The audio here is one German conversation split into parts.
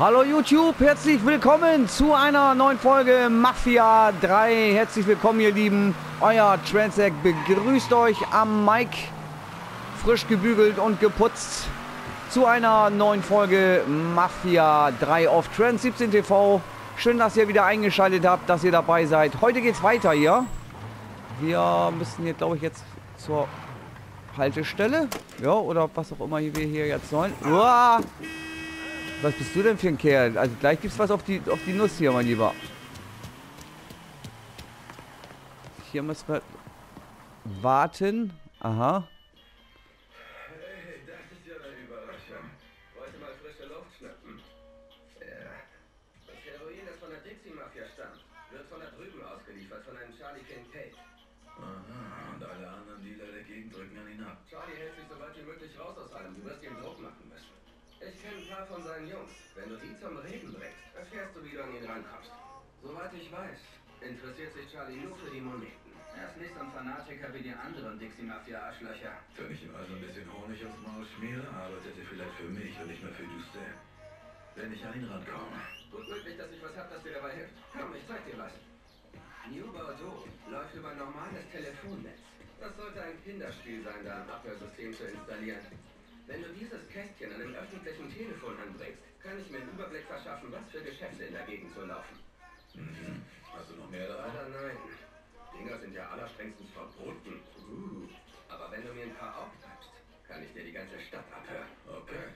Hallo YouTube, herzlich willkommen zu einer neuen Folge Mafia 3. Herzlich willkommen, ihr Lieben. Euer Transec begrüßt euch am Mic, frisch gebügelt und geputzt, zu einer neuen Folge Mafia 3 auf Trans 17 TV. Schön, dass ihr wieder eingeschaltet habt, dass ihr dabei seid. Heute geht's weiter hier. Wir müssen hier, glaube ich, jetzt zur Haltestelle. Ja, oder was auch immer wir hier jetzt sollen. Uah! Was bist du denn für ein Kerl? Also gleich gibt's was auf die, auf die Nuss hier, mein Lieber. Hier müssen wir warten. Aha. Hey, das ist ja eine Überraschung. Wollte mal frische Luft schnappen. Ja. Das Heroin, das von der Dixie-Mafia stammt, wird von da drüben ausgeliefert, von einem Charlie Kincaid. Aha, und alle anderen Dealer der Gegend drücken an ihn ab. Charlie hält sich so weit wie möglich raus aus allem. Du wirst ihm Druck machen müssen. Ich kenne ein paar von seinen Jungs. Wenn du die zum Reden bringst, erfährst du, wie du an ihn rankommst. Soweit ich weiß, interessiert sich Charlie nur für die Moneten. Er ist nicht so ein Fanatiker wie die anderen Dixie-Mafia-Arschlöcher. Wenn ich ihm also ein bisschen Honig aufs Maul schmiere, arbeitet er vielleicht für mich und nicht mehr für Dustin. Wenn ich an ihn rankomme. Gut möglich, dass ich was hab, das dir dabei hilft. Komm, ich zeig dir was. New Bordeaux läuft über ein normales Telefonnetz. Das sollte ein Kinderspiel sein, da ein Abhörsystem zu installieren. Wenn du dieses Kästchen an einem öffentlichen Telefon anbringst, kann ich mir einen Überblick verschaffen, was für Geschäfte in der Gegend so laufen. Mhm. Hast du noch mehr davon? Leider nein. Dinger sind ja allerstrengstens verboten. Uh. Aber wenn du mir ein paar aufgreifst, kann ich dir die ganze Stadt abhören. Okay.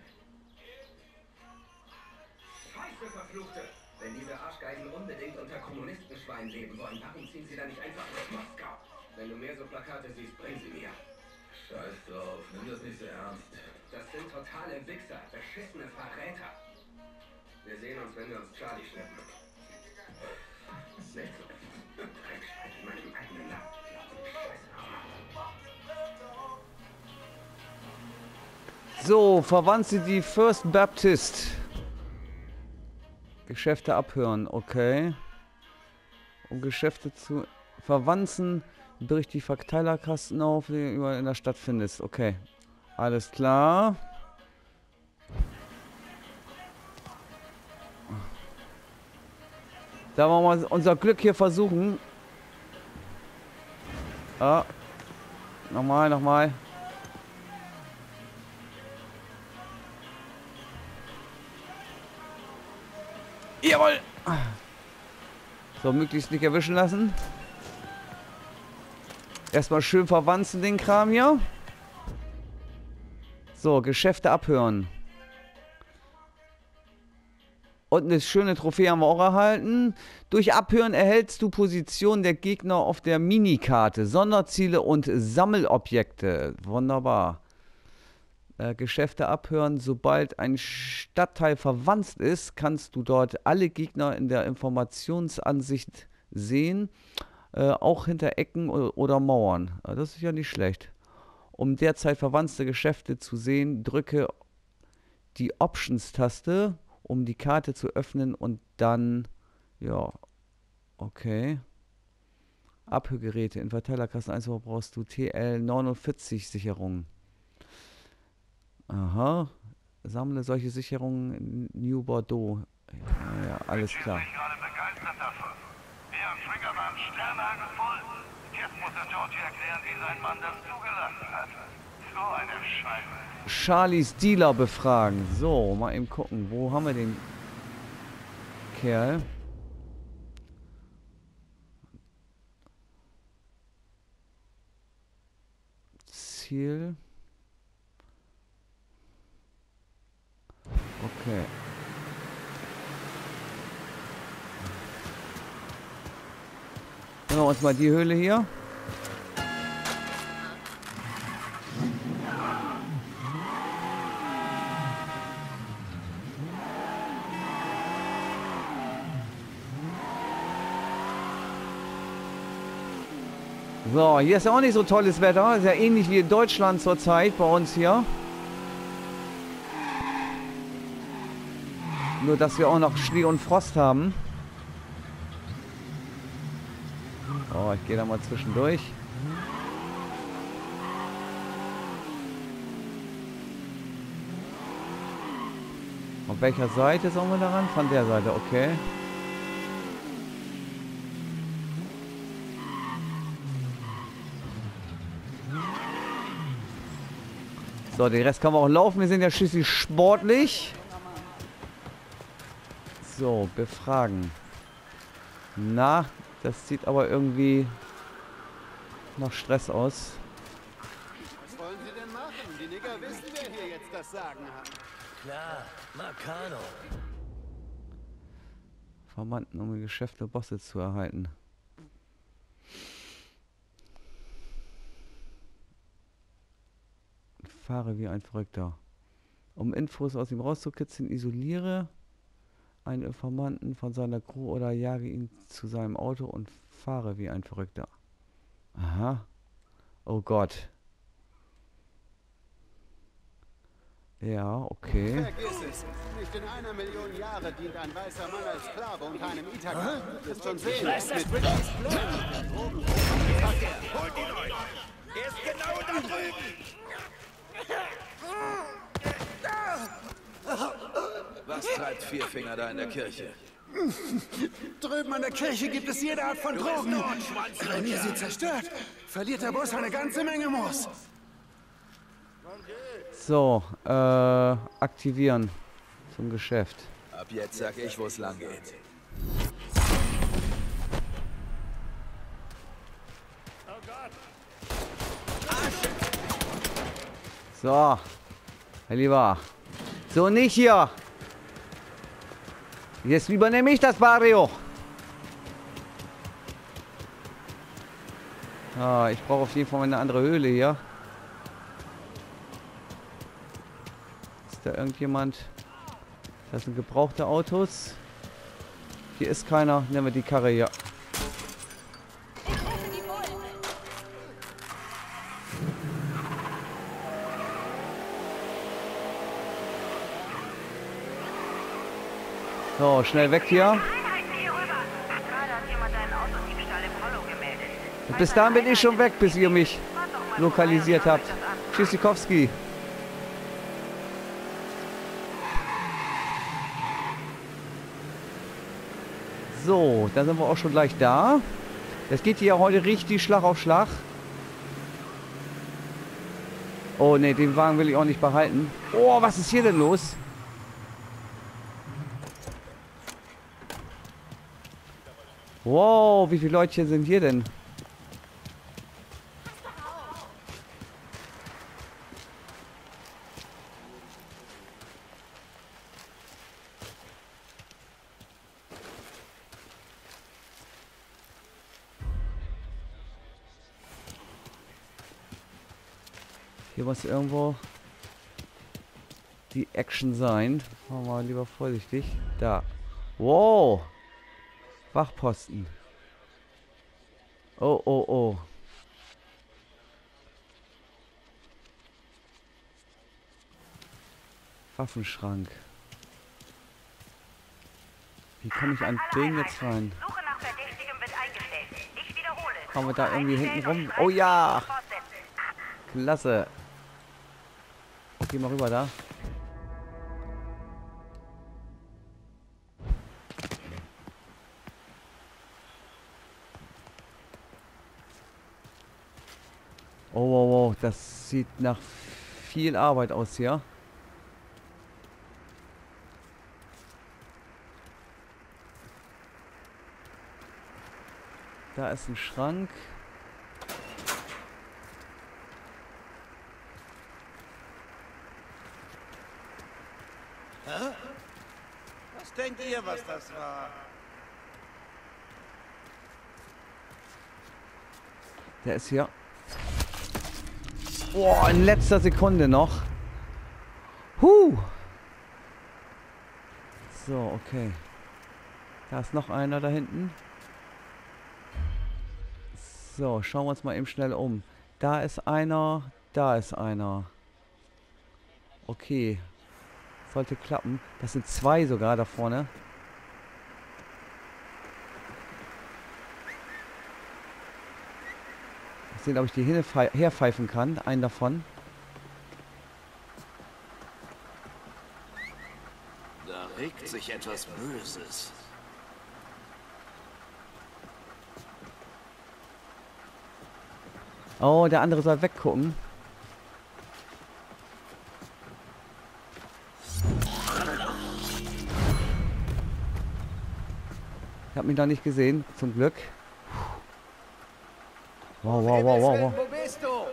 Scheiße, Verfluchte! Wenn diese Arschgeigen unbedingt unter Kommunistenschwein leben wollen, warum ziehen sie da nicht einfach nach Moskau? Wenn du mehr so Plakate siehst, bring sie mir. Scheiß drauf, nimm das nicht so ernst. Das sind totale Wichser, beschissene Verräter. Wir sehen uns, wenn wir uns Charlie schnappen. Nicht so. Dreckschwein in meinem eigenen Land. So, verwandt sie die First Baptist. Geschäfte abhören, okay. Um Geschäfte zu verwanzen, bricht die Verteilerkasten auf, die du in der Stadt findest. Okay, alles klar. Da wollen wir unser Glück hier versuchen. Ah. Nochmal, nochmal. Jawohl! So, möglichst nicht erwischen lassen. Erstmal schön verwanzen den Kram hier. So, Geschäfte abhören. Und eine schöne Trophäe haben wir auch erhalten. Durch Abhören erhältst du Positionen der Gegner auf der Minikarte, Sonderziele und Sammelobjekte. Wunderbar. Äh, Geschäfte abhören. Sobald ein Stadtteil verwandt ist, kannst du dort alle Gegner in der Informationsansicht sehen. Äh, auch hinter Ecken oder Mauern. Äh, das ist ja nicht schlecht. Um derzeit verwandte Geschäfte zu sehen, drücke die Options-Taste, um die Karte zu öffnen und dann, ja, okay. Abhörgeräte. In Verteilerkasten 1 brauchst du TL49 Sicherungen. Aha. Sammle solche Sicherungen in New Bordeaux. Ja, ja alles klar. Ich bin gerade begeistert davon. Der Trigger war sternhagelvoll. Jetzt muss er Georgie erklären, wie sein Mann das zugelassen hat. So eine Scheiße. Charlies Dealer befragen. So, mal eben gucken. Wo haben wir den Kerl? Ziel. Okay. Nehmen wir uns mal die Höhle hier. So, hier ist ja auch nicht so tolles Wetter. Ist ja ähnlich wie in Deutschland zurzeit bei uns hier. Nur, dass wir auch noch Schnee und Frost haben. Oh, ich gehe da mal zwischendurch. Auf welcher Seite sollen wir daran? Von der Seite, okay. So, den Rest kann man auch laufen. Wir sind ja schließlich sportlich. So, befragen. Na, das sieht aber irgendwie nach Stress aus. Was wollen Sie denn machen? Die Nigger wissen, wer hier jetzt das Sagen hat. Klar, Marcano. Verwandten, um Geschäfte Bosse zu erhalten. Fahre wie ein Verrückter. Um Infos aus ihm rauszukitzeln, isoliere einen Informanten von seiner Crew oder jage ihn zu seinem Auto und fahre wie ein Verrückter. Aha. Oh Gott. Ja, okay. Vergiss es. Nicht in einer Million Jahre dient ein weißer Mann als Sklave unter einem Ithaka. Du wirst schon sehen. Mit Willis? Er ist genau da drüben! Was treibt Vierfinger da in der Kirche? drüben an der Kirche gibt es jede Art von Drogen. Wenn ihr sie zerstört, verliert der Bus eine ganze Menge Moos. So, äh, aktivieren zum Geschäft. Ab jetzt sag ich, wo es lang geht. So, Herr Lieber. So nicht hier. Jetzt übernehme ich das Barrio. Ah, ich brauche auf jeden Fall eine andere Höhle hier. Ist da irgendjemand? Das sind gebrauchte Autos. Hier ist keiner. Nehmen wir die Karre hier. So, schnell weg hier. Bis dahin bin ich schon weg, bis ihr mich lokalisiert habt. Tschüssikowski. So, da sind wir auch schon gleich da. Das geht hier heute richtig Schlag auf Schlag. Oh ne, den Wagen will ich auch nicht behalten. Oh, was ist hier denn los? Wow, wie viele Leute sind hier denn? Hier muss irgendwo die Action sein. Machen wir mal lieber vorsichtig. Da. Wow. Wachposten. Oh, oh, oh. Waffenschrank. Wie komme ich an den jetzt rein? Kommen wir da irgendwie hinten rum? Oh ja. Klasse. Geh mal rüber da. Das sieht nach viel Arbeit aus hier. Da ist ein Schrank. Was denkt ihr, was das war? Der ist hier. Boah, in letzter Sekunde noch. Huh. So, okay. Da ist noch einer da hinten. So, schauen wir uns mal eben schnell um. Da ist einer, da ist einer. Okay. Sollte klappen. Das sind zwei sogar da vorne. Ich sehe, ob ich die herpfeifen kann. Einen davon. regt sich etwas Böses. Oh, der andere soll weggucken. Ich habe mich noch nicht gesehen, zum Glück. Wow, wow, wow, wow, wow. Wo bist du?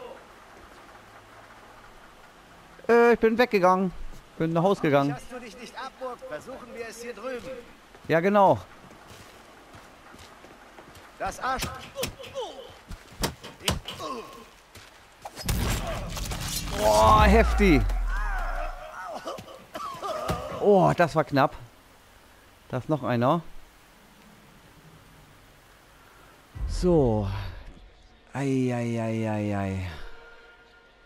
Äh, ich bin weggegangen. Bin nach Haus gegangen. Hast du dich nicht abwurgt, versuchen wir es hier drüben. Ja, genau. Das Arsch... Boah, heftig. Oh, das war knapp. Da ist noch einer. So. Eieieiei.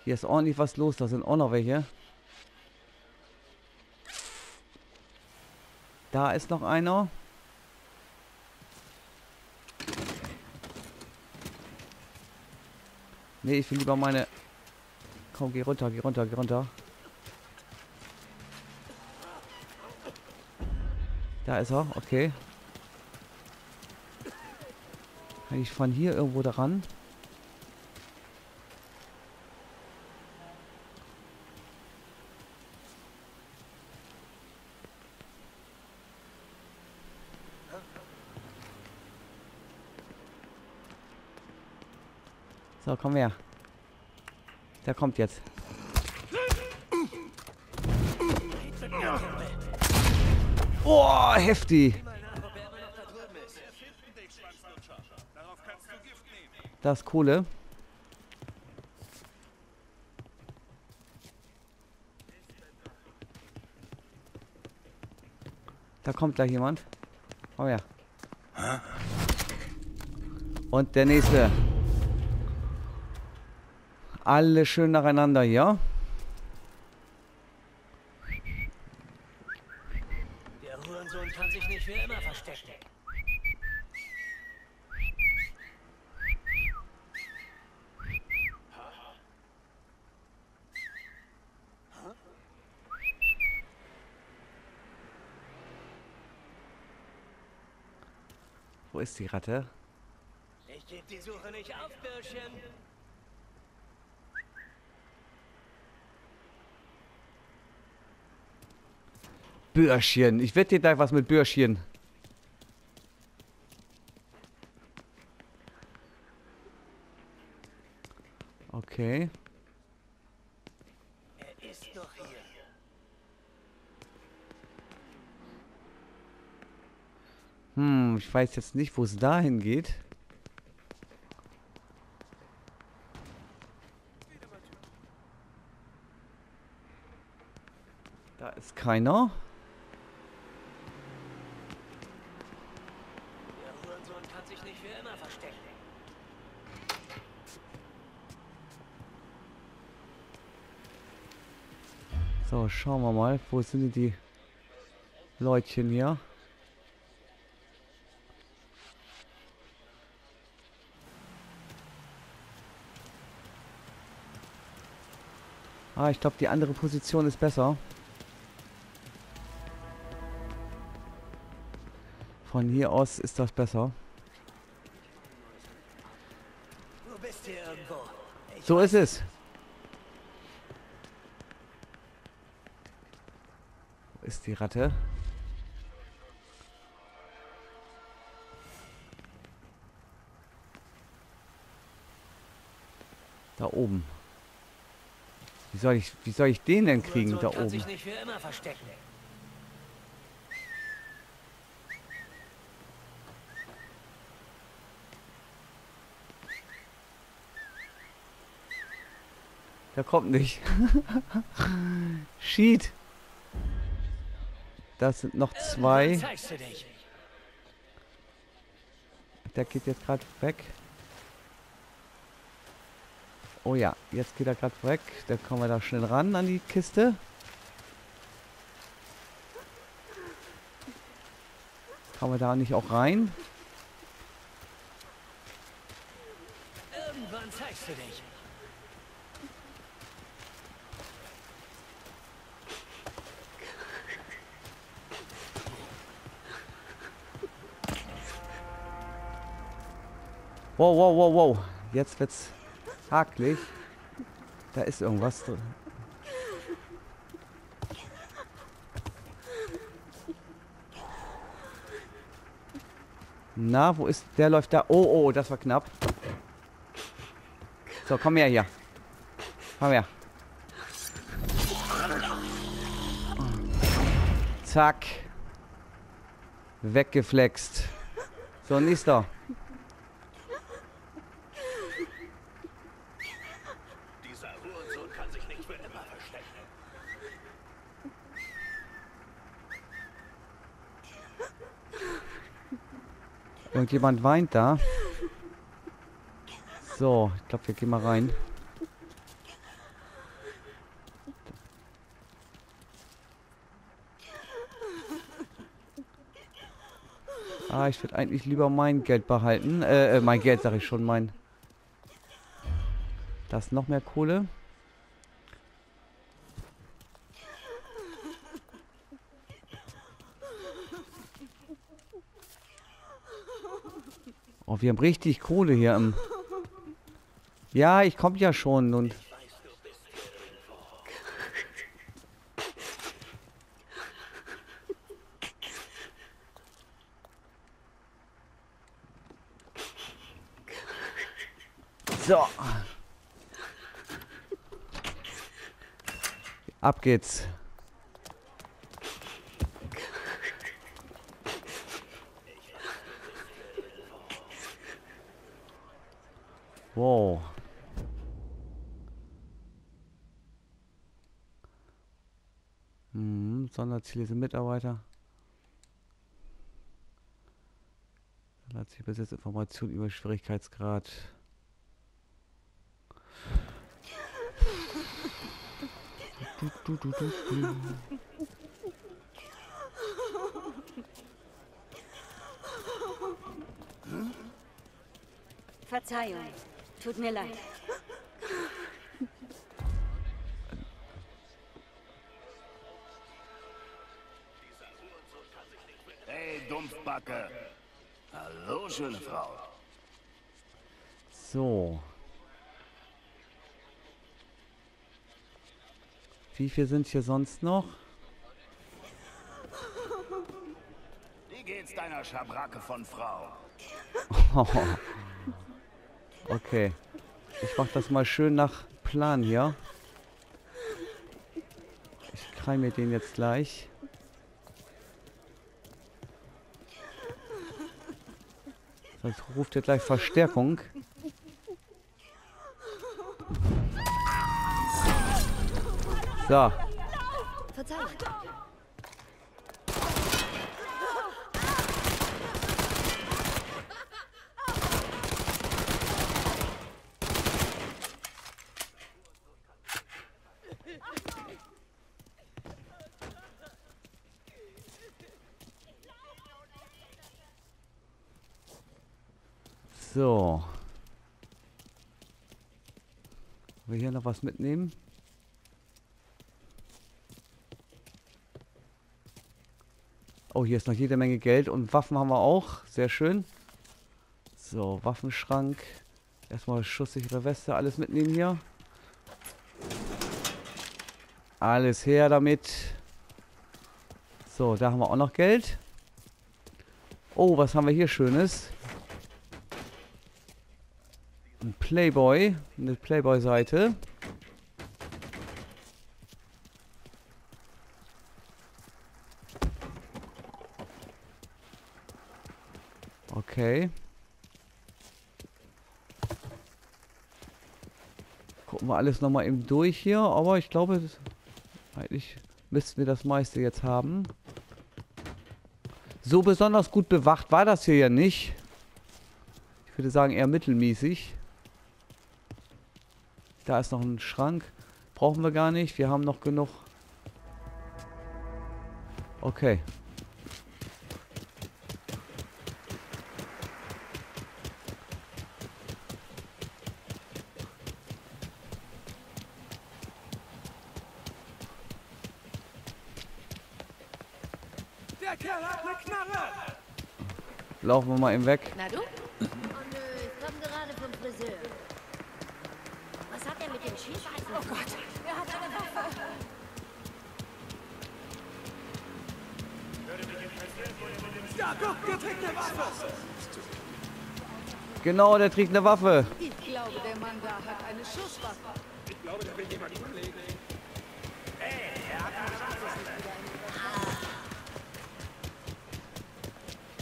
Hier ist ordentlich was los. Da sind auch noch welche. Da ist noch einer. Nee, ich will lieber meine... Komm, geh runter, geh runter, geh runter. Da ist er, okay. Kann ich von hier irgendwo daran? Komm her. Der kommt jetzt. Oh, heftig. Das ist Kohle. Da kommt gleich jemand. Oh ja. Und der nächste. Alle schön nacheinander hier. Der Hurensohn kann sich nicht für immer verstecken. Wo ist die Ratte? Ich geb die Suche nicht auf, Bürschchen. Bürschchen. Ich wette gleich was mit Bürschchen. Okay. Er ist noch hier. Hm, ich weiß jetzt nicht, wo es dahin geht. Da ist keiner. Der Hurensohn kann sich nicht für immer verstecken. So, schauen wir mal. Wo sind denn die Leutchen hier? Ah, ich glaube, die andere Position ist besser. Von hier aus ist das besser. So ist es. Ist die Ratte? Da oben. Wie soll ich, wie soll ich den denn kriegen da oben? sich nicht für immer verstecken. Der kommt nicht. Sheet. Das sind noch zwei. Der geht jetzt gerade weg. Oh ja, jetzt geht er gerade weg. Dann kommen wir da schnell ran an die Kiste. Kommen wir da nicht auch rein? Irgendwann zeigst du dich. Wow, wow, wow, wow. Jetzt wird's hakelig. Da ist irgendwas drin. Na, wo ist... Der läuft da. Oh, oh, das war knapp. So, komm her hier. Komm her. Zack. Weggeflext. So, nächster. Dieser Hurensohn kann sich nicht für immer verstecken. Irgendjemand weint da. So, ich glaube, wir gehen mal rein. Ah, ich würde eigentlich lieber mein Geld behalten. Äh, äh, mein Geld sage ich schon, mein... Das noch mehr Kohle. Wir haben richtig Kohle hier im... Ja, ich komme ja schon und... So. Ab geht's. Wow. Hm, Sonderziele sind Mitarbeiter. Sonderziel besitzt Information über Schwierigkeitsgrad. Du, du, du, du, du. Verzeihung. Tut mir leid. Hey, Dumpfbacke. Hallo, schöne Frau. So. Wie viel sind hier sonst noch? Wie geht's deiner Schabracke von Frau? Okay. Ich mach das mal schön nach Plan hier. Ich krall mir den jetzt gleich. Sonst ruft er gleich Verstärkung. So. Verzeihung. So. Will hier noch was mitnehmen? Oh, hier ist noch jede Menge Geld und Waffen haben wir auch. Sehr schön. So, Waffenschrank. Erstmal schusssichere Weste, alles mitnehmen hier. Alles her damit. So, da haben wir auch noch Geld. Oh, was haben wir hier Schönes? Ein Playboy. Eine Playboy-Seite. Okay. Gucken wir alles nochmal eben durch hier. Aber ich glaube, eigentlich müssten wir das meiste jetzt haben. So besonders gut bewacht war das hier ja nicht. Ich würde sagen eher mittelmäßig. Da ist noch ein Schrank. Brauchen wir gar nicht. Wir haben noch genug. Okay. Der Kerl hat eine Knarre! Laufen wir mal eben weg. Na du? Oh nö, ich komm gerade mit dem Schießen. Oh Gott, er hat eine Waffe. Da, der trägt eine Waffe. Genau, der trägt eine Waffe. Ich glaube, der Mann da hat eine Schusswaffe.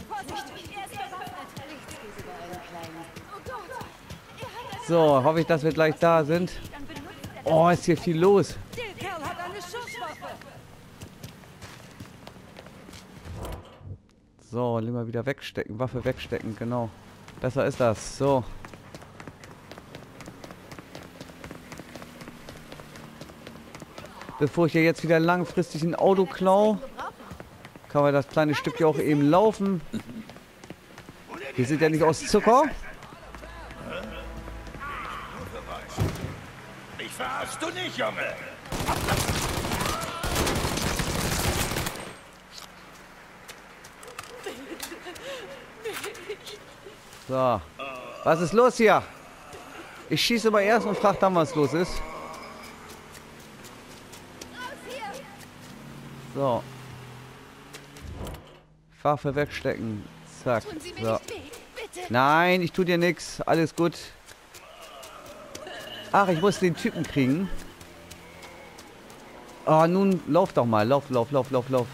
Vorsicht, er ist bewaffnet. Nichts geht über einen Kleinen. Oh Gott, er hat eine So, hoffe ich, dass wir gleich da sind. Oh, ist hier viel los. Der Kerl hat eine Schusswaffe. So, lieber wieder wegstecken. Waffe wegstecken, genau. Besser ist das. So. Bevor ich hier jetzt wieder langfristig ein Auto klau, kann man das kleine Stück hier auch eben laufen. Wir sind ja nicht aus Zucker. Nicht, Junge! So. Was ist los hier? Ich schieße mal erst und frage dann, was los ist. So. Waffe wegstecken. Zack. So. Nein, ich tu dir nix. Alles gut. Ach, ich muss den Typen kriegen. Oh, nun lauf doch mal. Lauf, lauf, lauf, lauf, lauf.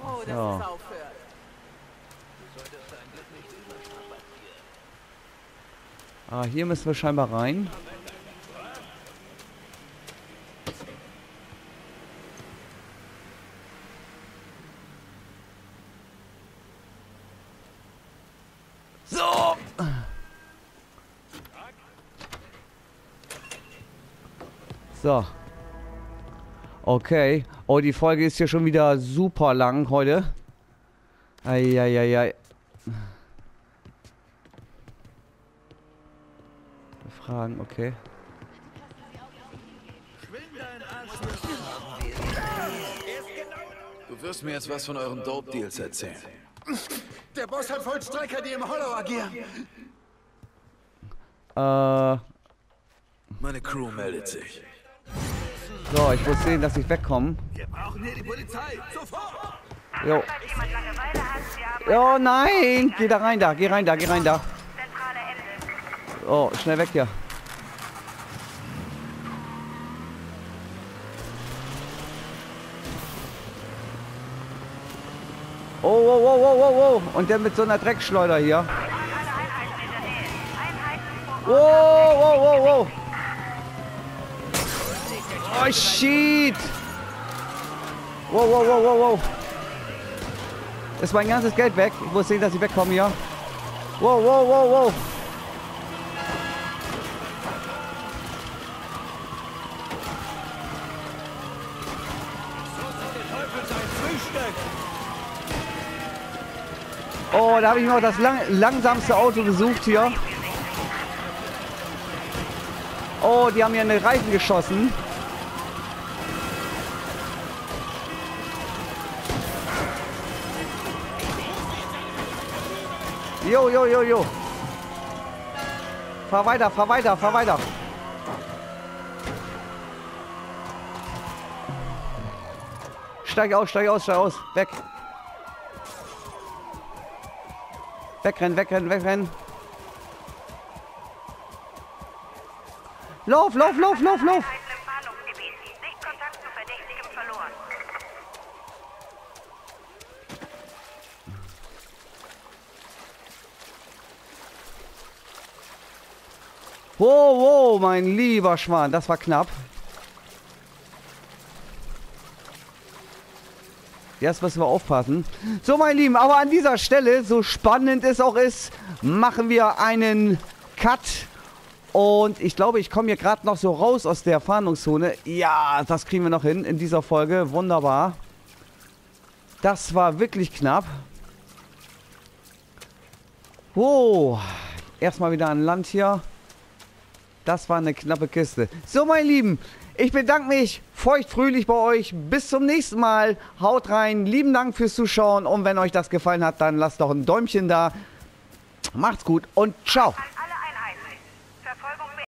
Oh. Oh, So. Ah, hier müssen wir scheinbar rein. So. So. Okay. Oh, die Folge ist hier schon wieder super lang heute. Eieiei. Fragen, okay. Du wirst mir jetzt was von euren Dope-Deals erzählen. Der Boss hat Vollstrecker, die im Hollow agieren. Äh, Meine Crew meldet sich. so, ich muss sehen, dass ich wegkomme. Wir brauchen hier die Polizei. Sofort. Jo. Oh nein! Geh da rein da, geh rein da, geh rein da. Oh, schnell weg hier. Oh, oh, oh. Und der mit so einer Dreckschleuder hier. Wow, wow, wow, wow. Oh, shit. Wow, wow, wow, wow, wow. Ist mein ganzes Geld weg. Ich muss sehen, dass ich wegkomme hier. Wow, wow, wow, wow. Oh, da habe ich noch das lang langsamste Auto gesucht hier. Oh, die haben mir eine Reifen geschossen. Jo, jo, jo, jo. Fahr weiter, fahr weiter, fahr weiter. Steig aus, steig aus, steig aus. Weg. Wegrennen, wegrennen, wegrennen. Lauf, lauf, lauf, lauf, lauf. Wow, wow, mein lieber Schwan, das war knapp. Jetzt müssen wir aufpassen. So, mein Lieben, aber an dieser Stelle, so spannend es auch ist, machen wir einen Cut. Und ich glaube, ich komme hier gerade noch so raus aus der Fahndungszone. Ja, das kriegen wir noch hin in dieser Folge. Wunderbar. Das war wirklich knapp. Oh, erstmal wieder an Land hier. Das war eine knappe Kiste. So, mein Lieben, ich bedanke mich feuchtfröhlich bei euch. Bis zum nächsten Mal. Haut rein. Lieben Dank fürs Zuschauen. Und wenn euch das gefallen hat, dann lasst doch ein Däumchen da. Macht's gut und ciao.